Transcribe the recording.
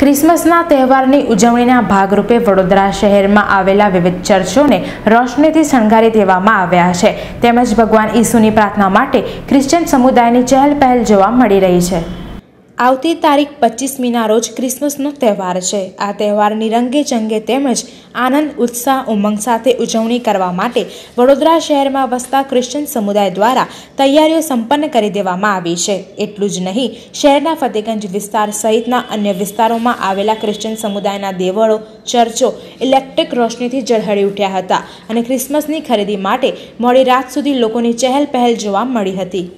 ક્રિસમસના તહેવારની ઉજવણીના ભાગરૂપે વડોદરા શહેરમાં આવેલા વિવિધ ચર્ચોને રોશનીથી શણગારી દેવામાં આવ્યા છે. તેમજ ભગવાન ઈસુની પ્રાર્થના માટે ક્રિશ્ચિયન સમુદાયની ચહેલ પહેલ જોવા મળી રહી છે. આવતી તારીખ પચીસમીના રોજ ક્રિસમસનો તહેવાર છે. આ તહેવારની રંગે ચંગે તેમજ આનંદ, ઉત્સાહ, ઉમંગ સાથે ઉજવણી કરવા માટે વડોદરા શહેરમાં વસતા ક્રિશ્ચિયન સમુદાય દ્વારા તૈયારીઓ સંપન્ન કરી દેવામાં આવી છે. એટલું જ નહીં, શહેરના ફતેગંજ વિસ્તાર સહિતના અન્ય વિસ્તારોમાં આવેલા ક્રિશ્ચન સમુદાયના દેવળો, ચર્ચો ઇલેક્ટ્રિક રોશનીથી ઝળહળી ઉઠ્યા હતા અને ક્રિસમસની ખરીદી માટે મોડી રાત સુધી લોકોની ચહેલ પહેલ જોવા મળી હતી.